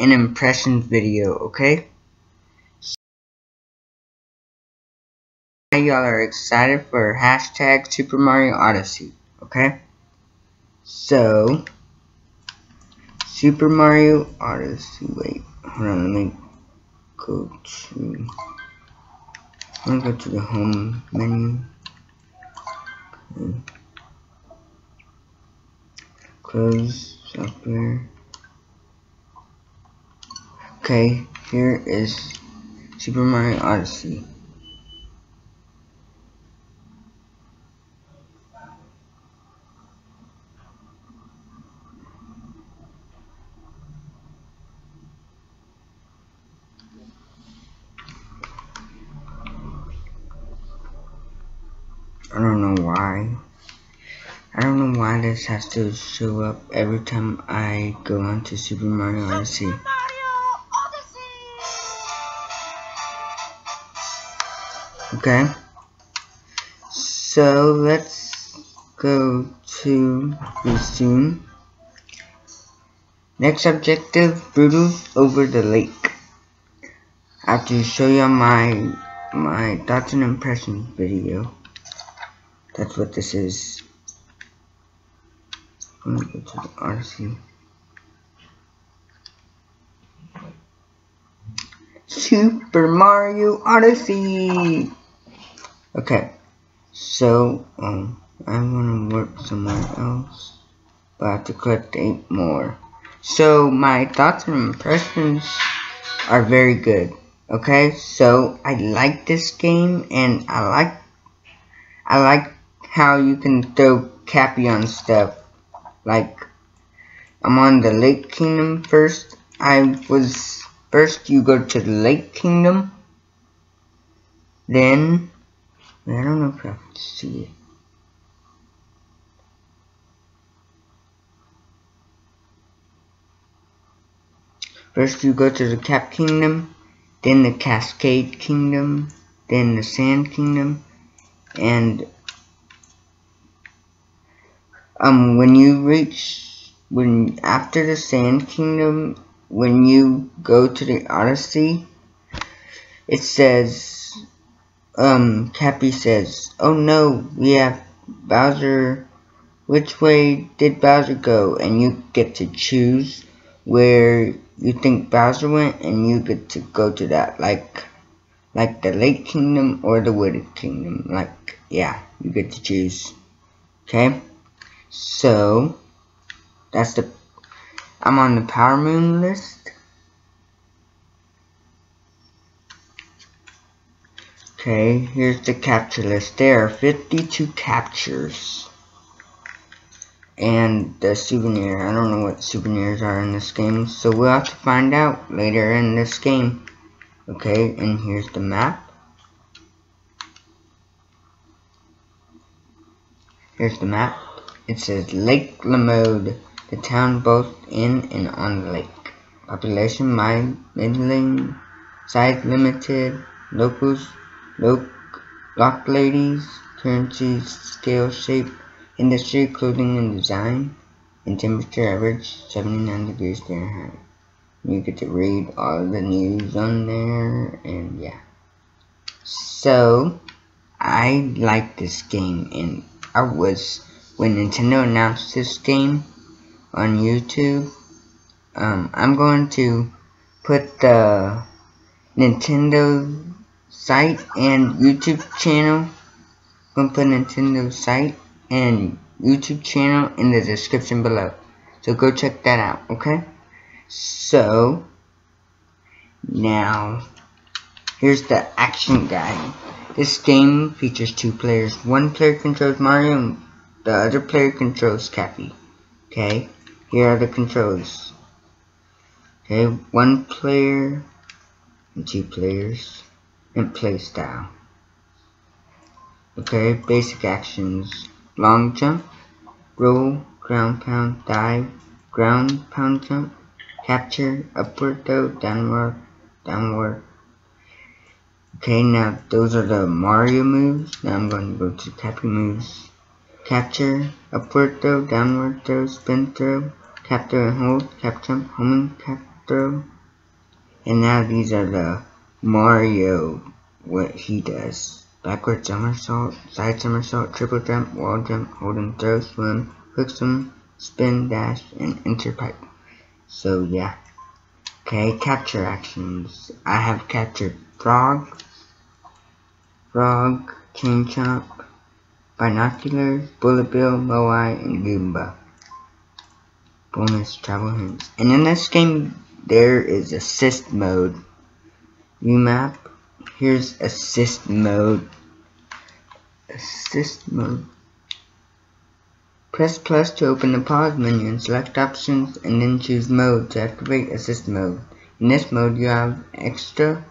and impressions video, okay? y'all are excited for hashtag Super Mario Odyssey, okay? So, Super Mario Odyssey, wait, hold on, let me go to, I'm gonna go to the home menu, okay. close software, okay, here is Super Mario Odyssey. I don't know why. I don't know why this has to show up every time I go onto Super Mario Odyssey. Okay. So let's go to resume. Next objective, Broodals over the lake. I have to show you my my thoughts and impressions video. That's what this is. Let me go to the RC. Super Mario Odyssey! Okay, so, um, I want to work somewhere else, but I have to collect eight more. So, my thoughts and impressions are very good. Okay, so I like this game, and I like, I like how you can throw Cappy on stuff. Like, I'm on the Lake Kingdom first. I was, first you go to the Lake Kingdom. Then, I don't know if I can see it. First you go to the Cap Kingdom, then the Cascade Kingdom, then the Sand Kingdom, and um when you reach when after the Sand Kingdom when you go to the Odyssey it says um Cappy says oh no we have Bowser which way did Bowser go? And you get to choose where you think Bowser went and you get to go to that like like the Lake Kingdom or the Wooded Kingdom like yeah you get to choose. Okay? So, that's the, I'm on the Power Moon list. Okay, here's the capture list. There are 52 captures. And the souvenir. I don't know what souvenirs are in this game, so we'll have to find out later in this game. Okay, and here's the map. Here's the map. It says Lake Lamode, the town both in and on the lake. Population middling, size limited, locals, loc, Lochladies, currency, scale, shape, industry, clothing and design, and temperature average 79 degrees Fahrenheit. You get to read all the news on there, and yeah. So, I like this game, and I was when Nintendo announced this game on YouTube, um, I'm going to put the Nintendo site and YouTube channel. I'm going to put Nintendo site and YouTube channel in the description below. So go check that out, okay? So, now, here's the action guide. This game features two players. One player controls Mario and the other player controls Cappy. Okay, here are the controls. Okay, one player and two players and play style. Okay, basic actions. Long jump, roll, ground pound, dive, ground pound jump, capture, upward throw, downward, downward. Okay, now those are the Mario moves. Now I'm going to go to Cappy moves capture, upward throw, downward throw, spin throw, capture and hold, cap jump, homing, cap throw. And now these are the Mario, what he does. Backward somersault, side somersault, triple jump, wall jump, hold and throw, swim, quick swim, spin, dash, and enter pipe. So yeah. Okay, capture actions. I have captured frog, frog, chain chomp, binoculars, bullet bill, moai, and goomba. Bonus travel hints. And in this game, there is assist mode. View map. Here's assist mode. Assist mode. Press plus to open the pause menu and select options and then choose mode to activate assist mode. In this mode you have extra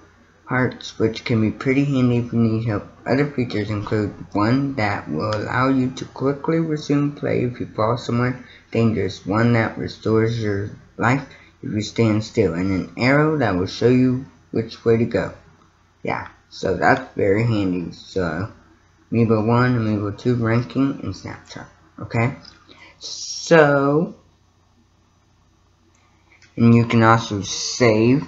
hearts which can be pretty handy if you need help. Other features include one that will allow you to quickly resume play if you fall somewhere dangerous, one that restores your life if you stand still, and an arrow that will show you which way to go. Yeah, so that's very handy. So, Amiibo 1, Amiibo 2 ranking, and snapshot. Okay? So, and you can also save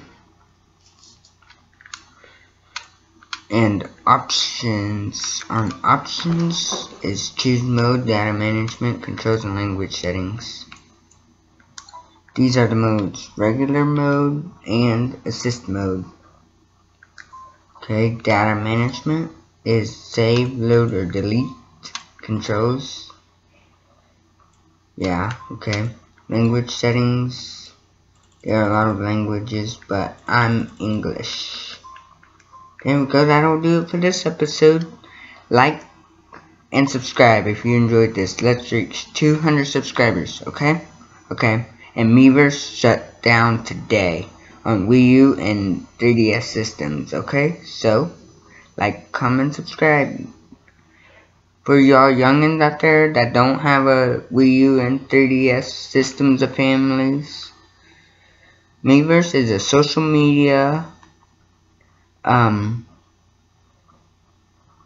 and options on options is choose mode data management controls and language settings these are the modes regular mode and assist mode okay data management is save load or delete controls yeah okay language settings there are a lot of languages but I'm English there we go. That'll do it for this episode. Like and subscribe if you enjoyed this. Let's reach 200 subscribers, okay? Okay. And Miiverse shut down today on Wii U and 3DS systems, okay? So, like, comment, subscribe. For y'all youngins out there that don't have a Wii U and 3DS systems of families, Miiverse is a social media um,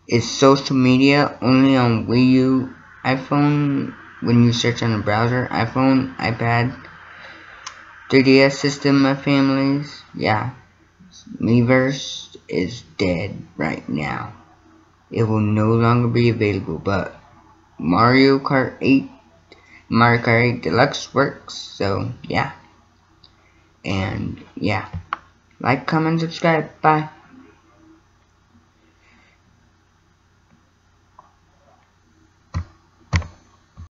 is social media only on Wii U, iPhone, when you search on the browser, iPhone, iPad, 3DS system, my families, yeah, Miiverse is dead right now. It will no longer be available, but Mario Kart 8, Mario Kart 8 Deluxe works, so yeah. And yeah, like, comment, subscribe, bye.